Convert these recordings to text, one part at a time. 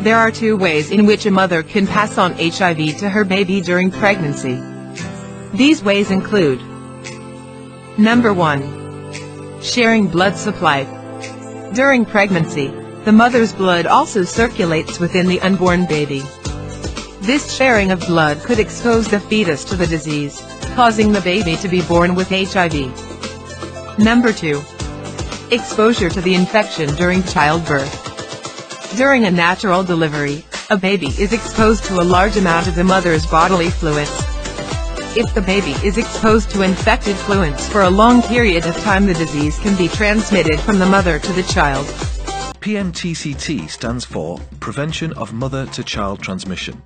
There are two ways in which a mother can pass on HIV to her baby during pregnancy. These ways include Number 1. Sharing blood supply. During pregnancy, the mother's blood also circulates within the unborn baby. This sharing of blood could expose the fetus to the disease, causing the baby to be born with HIV. Number 2. Exposure to the infection during childbirth. During a natural delivery, a baby is exposed to a large amount of the mother's bodily fluids. If the baby is exposed to infected fluids for a long period of time the disease can be transmitted from the mother to the child. PMTCT stands for Prevention of Mother-to-Child Transmission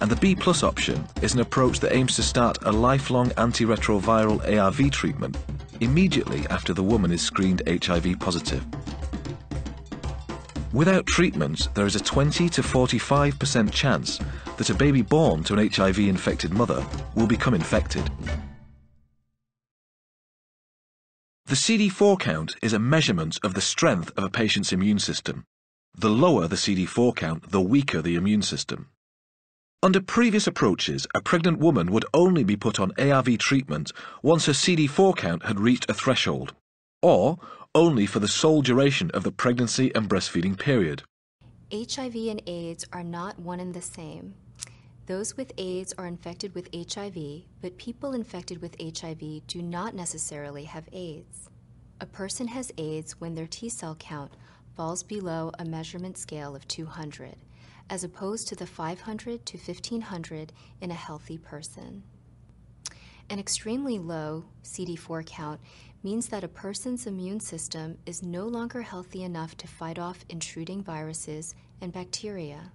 and the B plus option is an approach that aims to start a lifelong antiretroviral ARV treatment immediately after the woman is screened HIV positive. Without treatment, there is a 20 to 45% chance that a baby born to an HIV infected mother will become infected. The CD4 count is a measurement of the strength of a patient's immune system. The lower the CD4 count, the weaker the immune system. Under previous approaches, a pregnant woman would only be put on ARV treatment once her CD4 count had reached a threshold, or only for the sole duration of the pregnancy and breastfeeding period. HIV and AIDS are not one and the same. Those with AIDS are infected with HIV, but people infected with HIV do not necessarily have AIDS. A person has AIDS when their T cell count falls below a measurement scale of 200 as opposed to the 500 to 1500 in a healthy person. An extremely low CD4 count means that a person's immune system is no longer healthy enough to fight off intruding viruses and bacteria.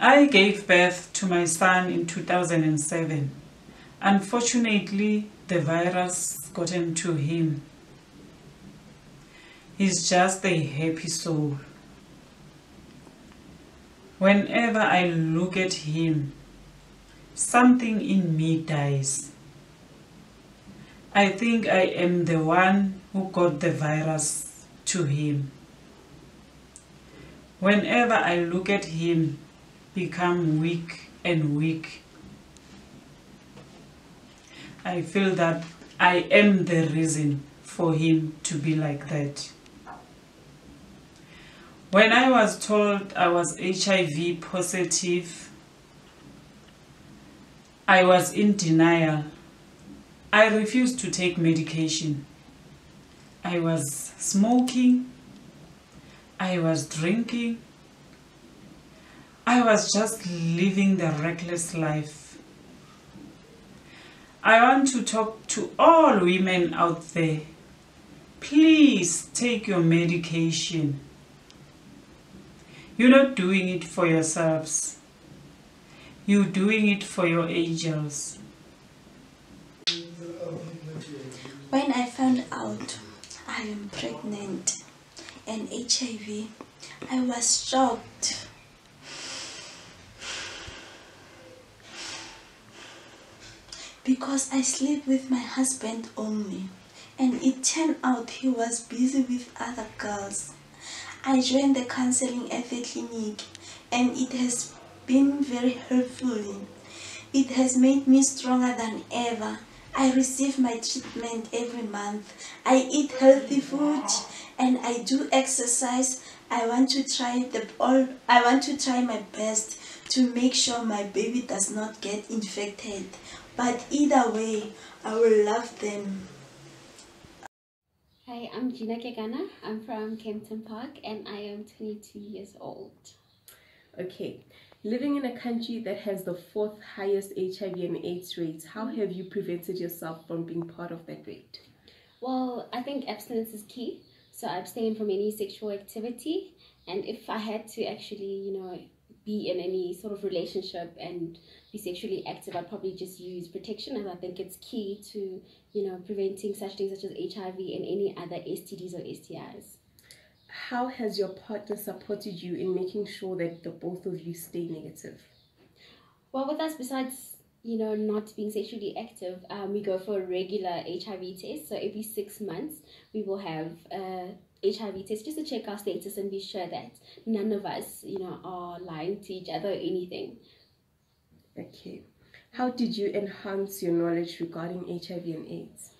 I gave birth to my son in 2007. Unfortunately, the virus got into him. He's just a happy soul. Whenever I look at him, something in me dies. I think I am the one who got the virus to him. Whenever I look at him, become weak and weak. I feel that I am the reason for him to be like that. When I was told I was HIV positive, I was in denial. I refused to take medication. I was smoking. I was drinking. I was just living the reckless life. I want to talk to all women out there. Please take your medication. You're not doing it for yourselves. You're doing it for your angels. When I found out I am pregnant and HIV, I was shocked. Because I sleep with my husband only, and it turned out he was busy with other girls. I joined the counseling at the clinic, and it has been very helpful. It has made me stronger than ever. I receive my treatment every month. I eat healthy food and I do exercise. I want to try the all I want to try my best to make sure my baby does not get infected. But either way, I will love them. Hi, I'm Gina Kegana. I'm from Kempton Park and I am 22 years old. Okay, living in a country that has the fourth highest HIV and AIDS rates, how have you prevented yourself from being part of that rate? Well, I think abstinence is key. So I abstain from any sexual activity. And if I had to actually, you know, be in any sort of relationship and be sexually active, I'd probably just use protection. And I think it's key to, you know, preventing such things such as HIV and any other STDs or STIs. How has your partner supported you in making sure that the both of you stay negative? Well, with us, besides you know, not being sexually active, um, we go for a regular HIV test. So every six months, we will have a HIV test just to check our status and be sure that none of us, you know, are lying to each other or anything. Okay. How did you enhance your knowledge regarding HIV and AIDS?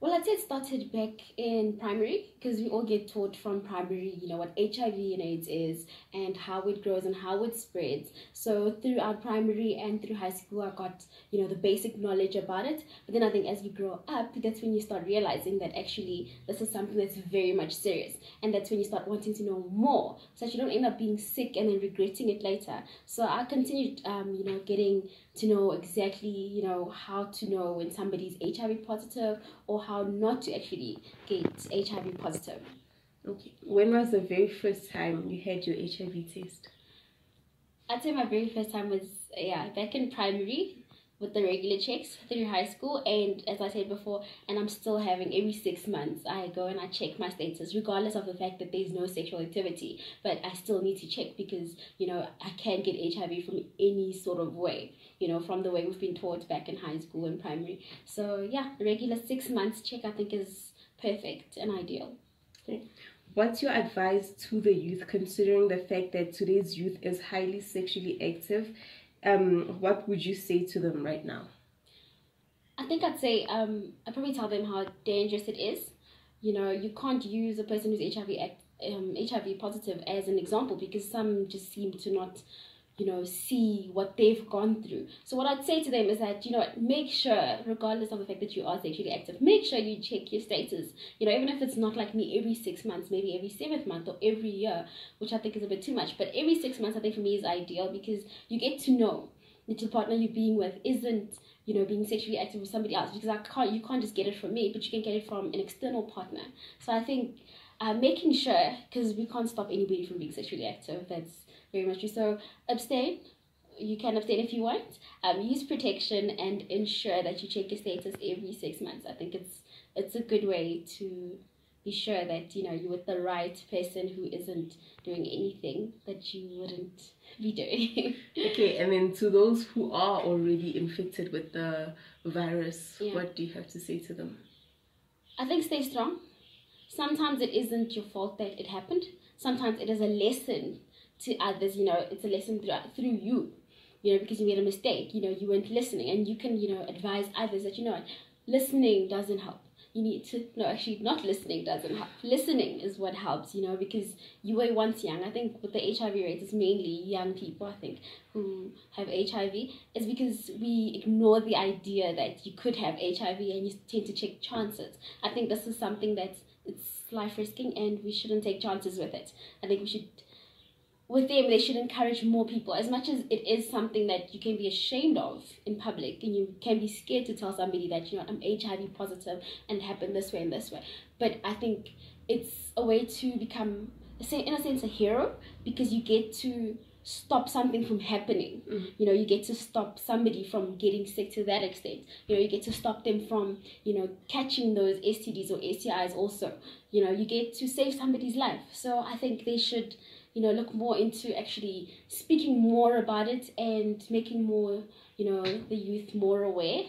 Well, I'd say it started back in primary because we all get taught from primary, you know, what HIV and AIDS is and how it grows and how it spreads. So throughout primary and through high school, I got, you know, the basic knowledge about it. But then I think as you grow up, that's when you start realizing that actually this is something that's very much serious. And that's when you start wanting to know more so that you don't end up being sick and then regretting it later. So I continued, um, you know, getting to know exactly, you know, how to know when somebody's HIV positive or how not to actually get HIV positive. Okay. When was the very first time you had your HIV test? I'd say my very first time was, yeah, back in primary with the regular checks through high school and as I said before and I'm still having every six months I go and I check my status regardless of the fact that there's no sexual activity but I still need to check because you know I can get HIV from any sort of way you know from the way we've been taught back in high school and primary so yeah regular six months check I think is perfect and ideal okay. What's your advice to the youth considering the fact that today's youth is highly sexually active um, what would you say to them right now? I think I'd say um, I'd probably tell them how dangerous it is. You know, you can't use a person who's HIV um, HIV positive as an example because some just seem to not you know, see what they've gone through. So what I'd say to them is that, you know, make sure, regardless of the fact that you are sexually active, make sure you check your status. You know, even if it's not like me every six months, maybe every seventh month or every year, which I think is a bit too much. But every six months I think for me is ideal because you get to know that the partner you're being with isn't you know being sexually active with somebody else because I can't you can't just get it from me but you can get it from an external partner so I think uh, making sure because we can't stop anybody from being sexually active that's very much. So abstain. You can abstain if you want. Um, use protection and ensure that you check your status every six months. I think it's it's a good way to be sure that you know you're with the right person who isn't doing anything that you wouldn't be doing. okay, and then to those who are already infected with the virus, yeah. what do you have to say to them? I think stay strong. Sometimes it isn't your fault that it happened. Sometimes it is a lesson to others, you know, it's a lesson through, through you, you know, because you made a mistake, you know, you weren't listening and you can, you know, advise others that, you know, listening doesn't help. You need to, no, actually not listening doesn't help. Listening is what helps, you know, because you were once young. I think with the HIV rate, it's mainly young people, I think, who have HIV. It's because we ignore the idea that you could have HIV and you tend to take chances. I think this is something that's it's life risking and we shouldn't take chances with it. I think we should with them, they should encourage more people. As much as it is something that you can be ashamed of in public, and you can be scared to tell somebody that you know I'm HIV positive and it happened this way and this way. But I think it's a way to become, in a sense, a hero because you get to stop something from happening. Mm-hmm. You know, you get to stop somebody from getting sick to that extent. You know, you get to stop them from, you know, catching those STDs or STIs also. You know, you get to save somebody's life. So I think they should, you know, look more into actually speaking more about it and making more, you know, the youth more aware.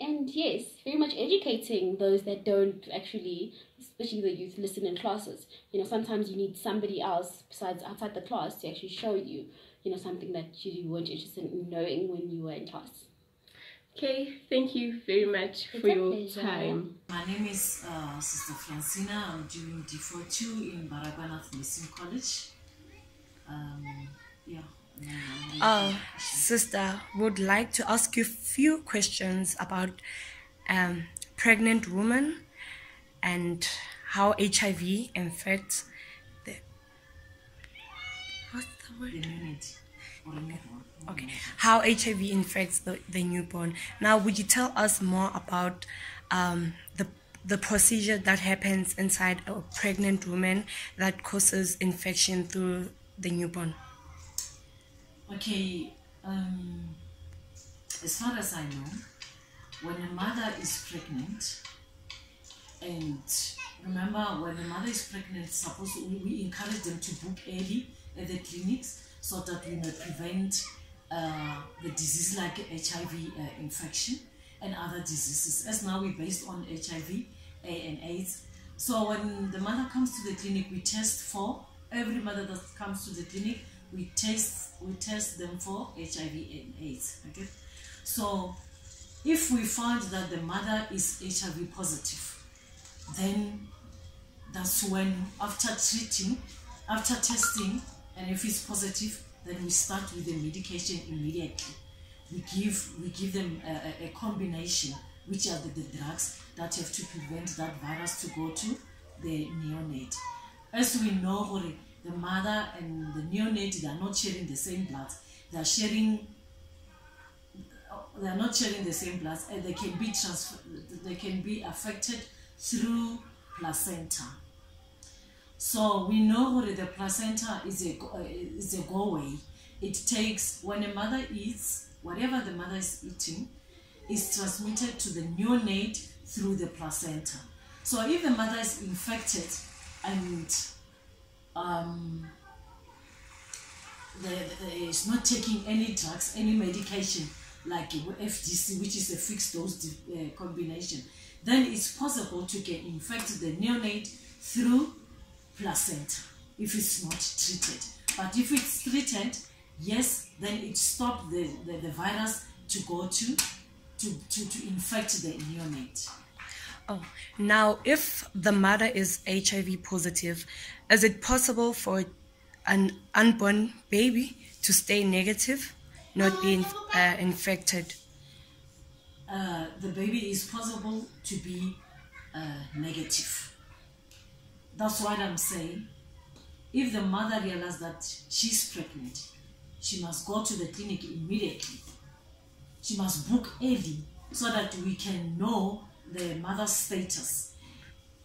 And yes, very much educating those that don't actually, especially the youth, listen in classes. You know, sometimes you need somebody else besides outside the class to actually show you, you know, something that you weren't interested in knowing when you were in class. Okay, thank you very much It's for your pleasure. time. My name is uh, Sister Francina. I'm doing D42 in Baragwanath Nursing College. Um, yeah. Oh, sister, would like to ask you a few questions about um, pregnant women and how HIV infects the. What's the word? minute or a newborn. Okay, how HIV infects the, the newborn. Now, would you tell us more about um, the the procedure that happens inside a pregnant woman that causes infection through the newborn? Okay, um, as far as I know, when a mother is pregnant, and remember when a mother is pregnant, suppose we, we encourage them to book early at the clinics so that we may prevent uh, the disease like HIV uh, infection and other diseases. As now we're based on HIV and AIDS. So when the mother comes to the clinic, we test for every mother that comes to the clinic. We test we test them for HIV and AIDS. Okay, so if we find that the mother is HIV positive, then that's when after treating, after testing, and if it's positive, then we start with the medication immediately. We give we give them a, a- combination, which are the, the drugs that have to prevent that virus to go to the neonate. As we know, the mother and the neonate they are not sharing the same blood. They are sharing they are not sharing the same blood and they can be transfer they can be affected through placenta. So we know that the placenta is a is a go away it takes when a mother eats whatever the mother is eating is transmitted to the neonate through the placenta. So if the mother is infected and um, is not taking any drugs, any medication like FDC, which is a fixed dose uh, combination, then it's possible to get infected the neonate through placenta if it's not treated. But if it's treated, yes, then it stops the, the, the virus to go to, to, to, to infect the neonate. Oh, now if the mother is HIV positive, is it possible for an unborn baby to stay negative, not being uh, infected? uh, the baby is possible to be uh, negative. That's what I'm saying. If the mother realizes that she's pregnant, she must go to the clinic immediately. She must book early so that we can know the mother's status.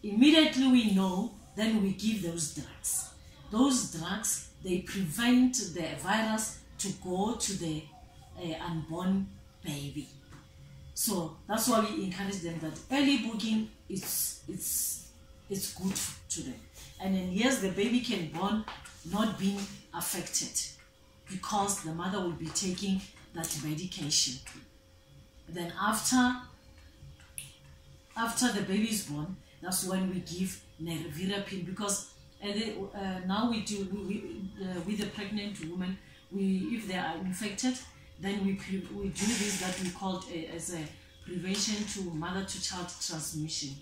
Immediately we know, then we give those drugs. Those drugs they prevent the virus to go to the uh, unborn baby. So that's why we encourage them that early booking is it's it's good to them. And then yes, the baby can born not being affected because the mother will be taking that medication. Then after after the baby is born, that's when we give nevirapine because uh, now we do we, uh, with the pregnant woman we if they are infected then we we do this that we call uh, as a prevention to mother to child transmission.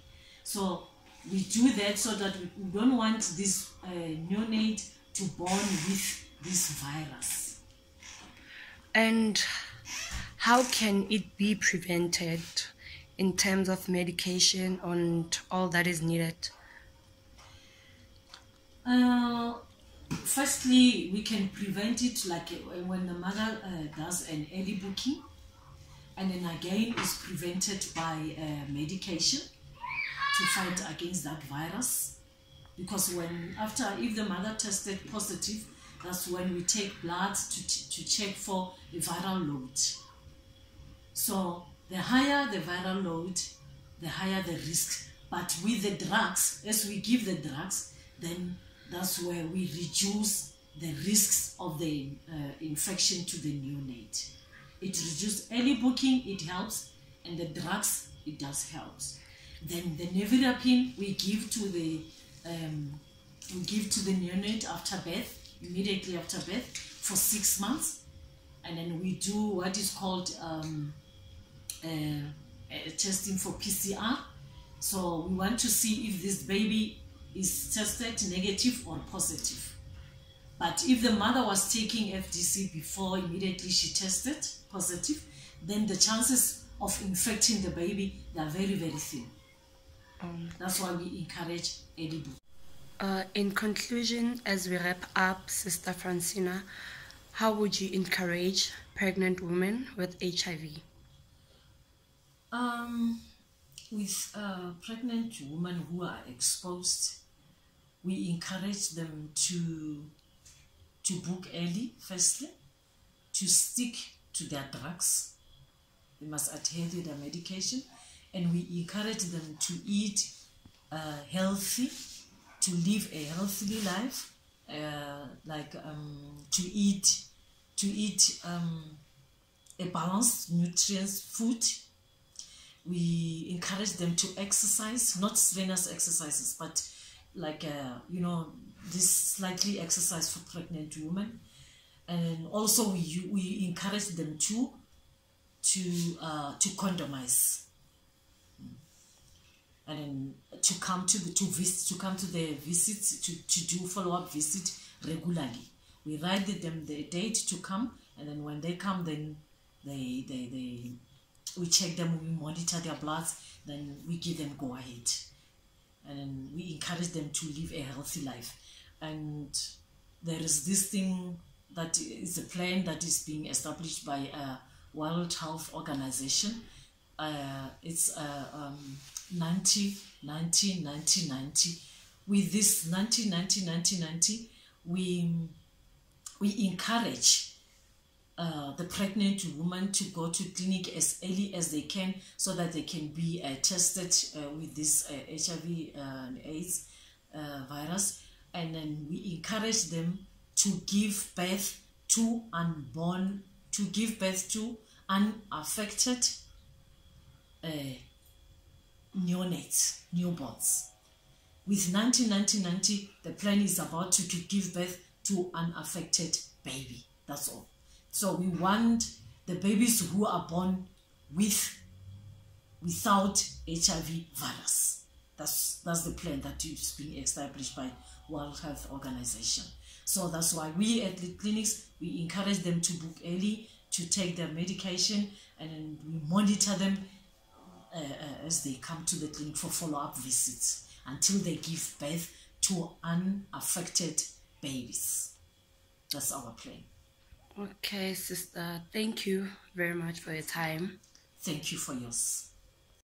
So we do that so that we, we don't want this uh, neonate to born with this virus. And how can it be prevented in terms of medication and all that is needed? Uh, firstly, we can prevent it like uh, when the mother uh, does an early booking, and then again is prevented by uh, medication to fight against that virus. Because when after if the mother tested positive, that's when we take blood to, to check for the viral load. So the higher the viral load, the higher the risk. But with the drugs, as we give the drugs, then that's where we reduce the risks of the uh, infection to the neonate. It reduces early booking, it helps, and the drugs, it does helps. Then the nevirapine we give to the um, we give to the neonate after birth, immediately after birth, for six months, and then we do what is called um, uh, testing for PCR. So we want to see if this baby is tested negative or positive. But if the mother was taking FDC before immediately she tested positive, then the chances of infecting the baby they are very, very thin. Um, That's why we encourage early uh, in conclusion, as we wrap up, Sister Francina, how would you encourage pregnant women with HIV? Um, with pregnant women who are exposed, we encourage them to to book early, firstly, to stick to their drugs. They must adhere to their medication, and we encourage them to eat uh, healthy to live a healthy life, uh, like um, to eat to eat um, a balanced nutrients food. We encourage them to exercise, not strenuous exercises, but like uh, you know this slightly exercise for pregnant women, and also we we encourage them to to uh, to condomize. And then to come to the to visit to come to the visits to, to do follow-up visit regularly. We write them the date to come and then when they come then they they, they we check them we monitor their bloods then we give them go ahead. And we encourage them to live a healthy life. And there is this thing that is a plan that is being established by a world health organization. Uh, it's uh, um, 90, 90, 90, 90. With this 90, 90, 90, 90, we, we encourage uh, the pregnant woman to go to clinic as early as they can so that they can be uh, tested uh, with this HIV uh, uh, AIDS virus. And then we encourage them to give birth to unborn, to give birth to unaffected neonates, newborns. With 1990, the plan is about to, to give birth to unaffected baby. That's all. So we want the babies who are born with without HIV virus. That's that's the plan that is being established by World Health Organization. So that's why we at the clinics we encourage them to book early to take their medication and we monitor them uh, uh, as they come to the clinic for follow-up visits until they give birth to unaffected babies. That's our plan. Okay, sister. Thank you very much for your time. Thank you for yours.